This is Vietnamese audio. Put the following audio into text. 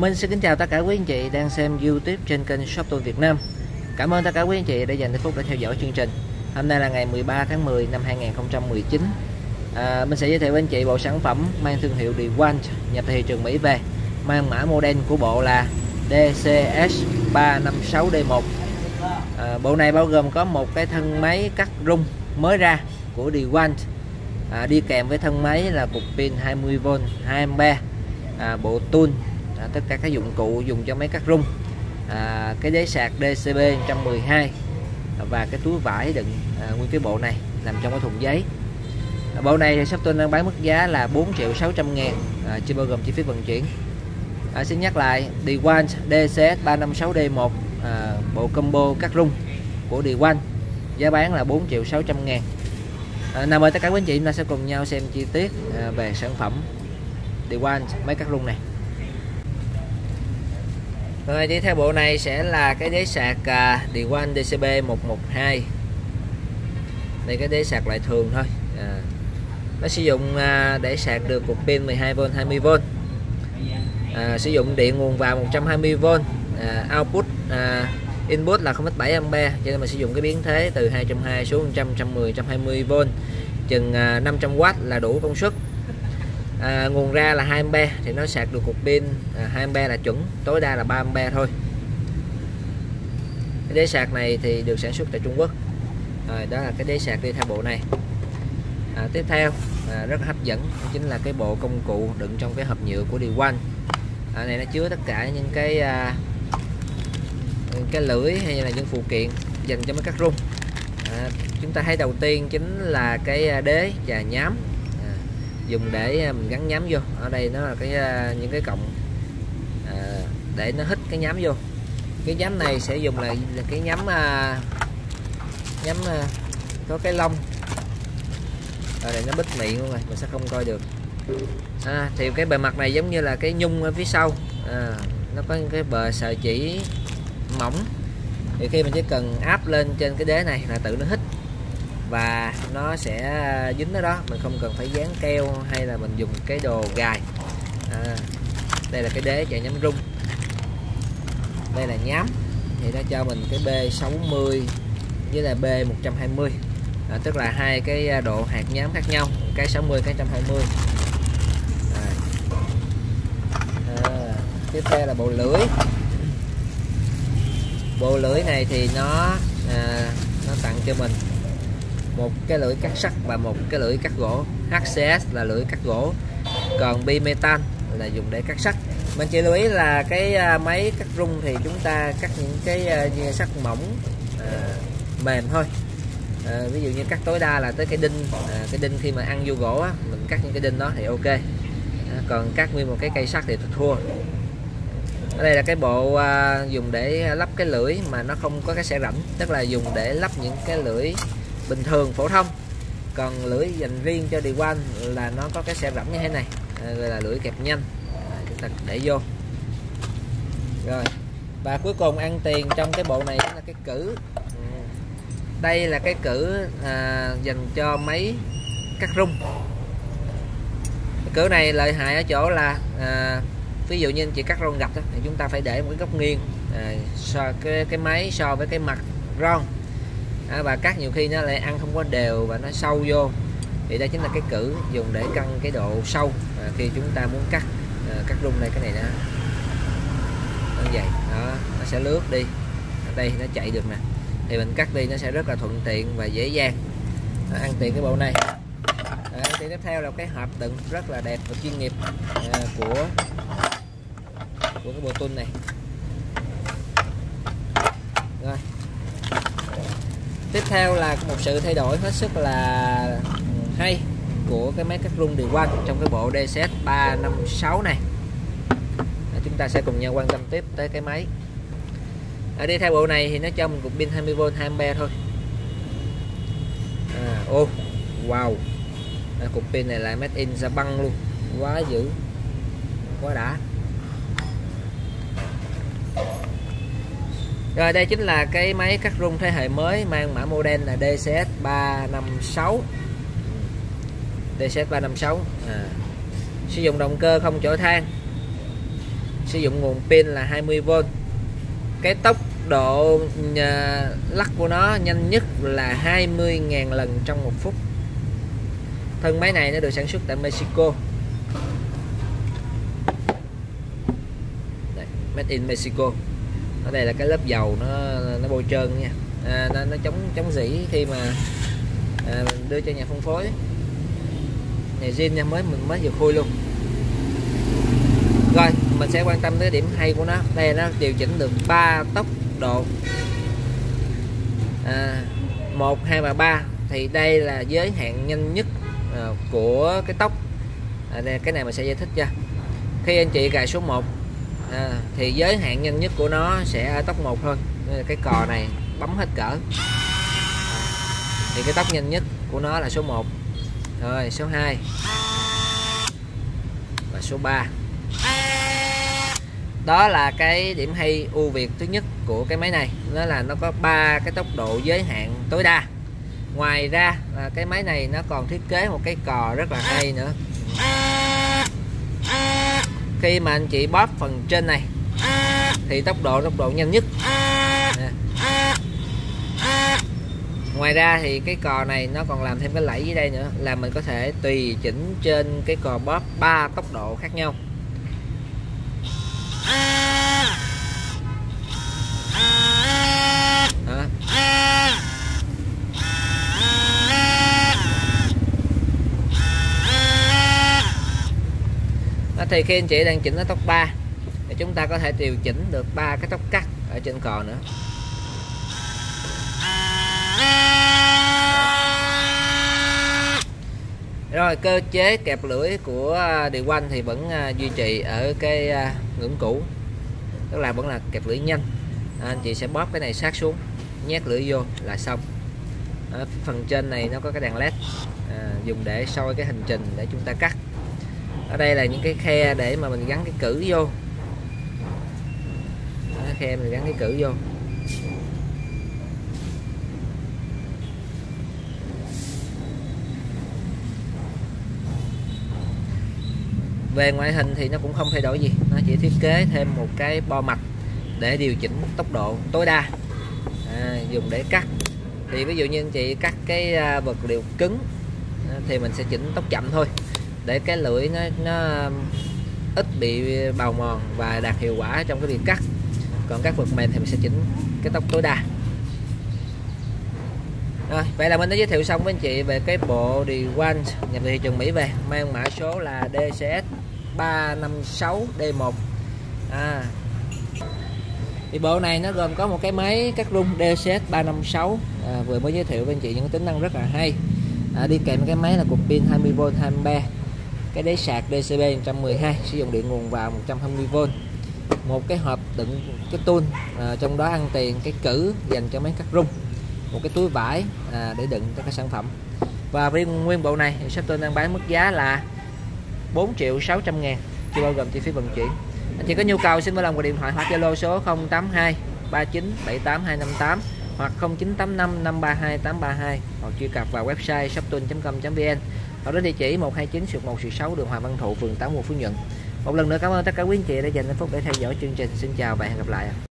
Mình xin kính chào tất cả quý anh chị đang xem YouTube trên kênh Shop Tôi Việt Nam. Cảm ơn tất cả quý anh chị đã dành thời phút để theo dõi chương trình. Hôm nay là ngày 13 tháng 10 năm 2019. À, mình sẽ giới thiệu với anh chị bộ sản phẩm mang thương hiệu DeWalt nhập từ thị trường Mỹ về, mang mã model của bộ là DCS356D1. À, bộ này bao gồm có một cái thân máy cắt rung mới ra của DeWalt à, đi kèm với thân máy là cục pin 20V 2A à, bộ tool à, tất cả các dụng cụ dùng cho máy cắt rung. À, cái đế sạc DCB 112 và cái túi vải đựng à, nguyên cái bộ này nằm trong cái thùng giấy. À, bộ này thì shop tôi đang bán mức giá là 4 triệu 600 ngàn à, chưa bao gồm chi phí vận chuyển. À, xin nhắc lại DeWalt DCS 356D1 à, bộ combo cắt rung của DeWalt giá bán là 4 triệu 600 ngàn. À, nào mời tất cả quý anh chị chúng ta sẽ cùng nhau xem chi tiết à, về sản phẩm DeWalt máy cắt rung này rồi đi theo bộ này sẽ là cái đế sạc điều DeWalt DCB 112 đây cái đế sạc loại thường thôi. À, nó sử dụng à, để sạc được cục pin 12V 20V à, sử dụng điện nguồn vào 120V à, output à, input là 0,7A cho nên mình sử dụng cái biến thế từ 220 xuống 110 120V chừng à, 500W là đủ công suất à, nguồn ra là 2A thì nó sạc được cục pin. À, 2A là chuẩn tối đa là 3A thôi. Cái đế sạc này thì được sản xuất tại Trung Quốc. À, đó là cái đế sạc đi theo bộ này. À, tiếp theo à, rất hấp dẫn chính là cái bộ công cụ đựng trong cái hộp nhựa của DeWalt à, này nó chứa tất cả những cái à, cái lưỡi hay là những phụ kiện dành cho máy cắt rung. À, chúng ta thấy đầu tiên chính là cái à, đế và nhám dùng để à, mình gắn nhám vô. Ở đây nó là cái à, những cái cọng à, để nó hít cái nhám vô. Cái nhám này sẽ dùng là, là cái nhám à, nhám à, có cái lông. Ở đây nó bít miệng luôn rồi mình sẽ không coi được. À, thì cái bề mặt này giống như là cái nhung ở phía sau. À, nó có cái bờ sợi chỉ mỏng. Thì khi mình chỉ cần áp lên trên cái đế này là tự nó hít và nó sẽ ờ, dính ở đó. Mình không cần phải dán keo hay là mình dùng cái đồ gài. À, đây là cái đế chạy nhắm rung. Đây là nhám. Thì nó cho mình cái B60 với là B120 à, tức là hai cái ờ, độ hạt nhám khác nhau. Cái 60 cái 120 à. À, tiếp theo là bộ lưỡi. Bộ lưỡi này thì nó à, nó tặng cho mình một cái lưỡi cắt sắt và một cái lưỡi cắt gỗ. HCS là lưỡi cắt gỗ còn bimetan là dùng để cắt sắt. Mình chỉ lưu ý là cái à, máy cắt rung thì chúng ta cắt những cái à, sắt mỏng à, mềm thôi. À, ví dụ như cắt tối đa là tới cái đinh à, cái đinh khi mà ăn vô gỗ á, mình cắt những cái đinh đó thì ok. À, còn cắt nguyên một cái cây sắt thì thua ở đây là cái bộ à, dùng để lắp cái lưỡi mà nó không có cái xe rãnh tức là dùng để lắp những cái lưỡi bình thường phổ thông. Còn lưỡi dành riêng cho DeWalt là nó có cái xe rỗng như thế này à, gọi là lưỡi kẹp nhanh. À, chúng ta để vô. Rồi và cuối cùng ăn tiền trong cái bộ này là cái cử đây là cái cử à, dành cho máy cắt rung. Cái cử này lợi hại ở chỗ là à, ví dụ như anh chị cắt ron gạch thì chúng ta phải để một cái góc nghiêng à, so cái cái máy so với cái mặt rong à, và cắt nhiều khi nó lại ăn không có đều và nó sâu vô. Thì đây chính là cái cử dùng để cân cái độ sâu à, khi chúng ta muốn cắt à, cắt rung đây cái này đó. Như vậy đó nó sẽ lướt đi. Ở đây nó chạy được nè. Thì mình cắt đi nó sẽ rất là thuận tiện và dễ dàng. À, ăn tiền cái bộ này. À, thì tiếp theo là cái hộp đựng rất là đẹp và chuyên nghiệp à, của của cái bộ tuôn này. Rồi tiếp theo là một sự thay đổi hết sức là ừ, hay của cái máy cắt rung điều quang trong cái bộ DCS 356 này. À, chúng ta sẽ cùng nhau quan tâm tiếp tới cái máy. Ở à, đi theo bộ này thì nó cho mình cục pin 20V 2A thôi. À, ô wow. À, cục pin này là made in ra băng luôn. Quá dữ. Quá đã. Rồi đây chính là cái máy cắt rung thế hệ mới mang mã model là DCS 356 DCS 356 à. Sử dụng động cơ không chổi than. Sử dụng nguồn pin là 20V cái tốc độ à, lắc của nó nhanh nhất là 20.000 lần trong một phút. Thân máy này nó được sản xuất tại Mexico. Đây, made in Mexico ở đây là cái lớp dầu nó nó bôi trơn nha. À, nó, nó chống chống dỉ khi mà à, mình đưa cho nhà phân phối. Này zin nha mới mình mới vừa khui luôn. Rồi mình sẽ quan tâm tới điểm hay của nó. Đây nó điều chỉnh được 3 tốc độ. À, 1 2 và 3 thì đây là giới hạn nhanh nhất à, của cái tốc. À, đây, cái này mình sẽ giải thích cho. Khi anh chị cài số 1 à, thì giới hạn nhanh nhất của nó sẽ ở tốc một thôi. Cái cò này bấm hết cỡ. Thì cái tốc nhanh nhất của nó là số 1 rồi số 2 và số 3 đó là cái điểm hay ưu việt thứ nhất của cái máy này. Nó là nó có ba cái tốc độ giới hạn tối đa. Ngoài ra là cái máy này nó còn thiết kế một cái cò rất là hay nữa khi mà anh chị bóp phần trên này, thì tốc độ tốc độ nhanh nhất. Ngoài ra thì cái cò này nó còn làm thêm cái lẫy dưới đây nữa, là mình có thể tùy chỉnh trên cái cò bóp ba tốc độ khác nhau. Thì khi anh chị đang chỉnh ở tốc 3 thì chúng ta có thể điều chỉnh được ba cái tốc cắt ở trên cò nữa. Rồi cơ chế kẹp lưỡi của à, điều quanh thì vẫn à, duy trì ở cái à, ngưỡng cũ. Tức là vẫn là kẹp lưỡi nhanh. Anh chị sẽ bóp cái này sát xuống nhét lưỡi vô là xong. Ở phần trên này nó có cái đèn led à, dùng để soi cái hành trình để chúng ta cắt ở đây là những cái khe để mà mình gắn cái cử vô. Đó, khe mình gắn cái cử vô. Về ngoại hình thì nó cũng không thay đổi gì. Nó chỉ thiết kế thêm một cái bo mạch để điều chỉnh tốc độ tối đa. À, dùng để cắt. Thì ví dụ như anh chị cắt cái à, vật liệu cứng à, thì mình sẽ chỉnh tốc chậm thôi để cái lưỡi nó, nó ít bị bào mòn và đạt hiệu quả trong cái việc cắt. Còn các vật mềm thì mình sẽ chỉnh cái tốc tối đa. Rồi vậy là mình đã giới thiệu xong với anh chị về cái bộ đi quan nhập từ thị trường Mỹ về mang mã số là DCS 356D1 à. Thì bộ này nó gồm có một cái máy cắt rung DCS 356 à, vừa mới giới thiệu với anh chị những tính năng rất là hay. À, đi kèm cái máy là cục pin 20V 23 cái đáy sạc DCB 112 sử dụng điện nguồn vào 120V một cái hộp đựng cái tuôn à, trong đó ăn tiền cái cử dành cho máy cắt rung. Một cái túi vải à, để đựng cho các sản phẩm. Và riêng nguyên bộ này shop tôi đang bán mức giá là 4 triệu 600 ngàn chưa bao gồm chi phí vận chuyển. Anh chị có nhu cầu xin vui lòng gọi điện thoại hoặc Zalo số 082 39 78 258 hoặc 0985 532 832 hoặc truy cập vào website shoptun.com.vn hoặc đến địa chỉ 129 1 6 đường Hoàng Văn Thụ, phường 8 quận Phú Nhuận. Một lần nữa cảm ơn tất cả quý anh chị đã dành phút để theo dõi chương trình. Xin chào và hẹn gặp lại.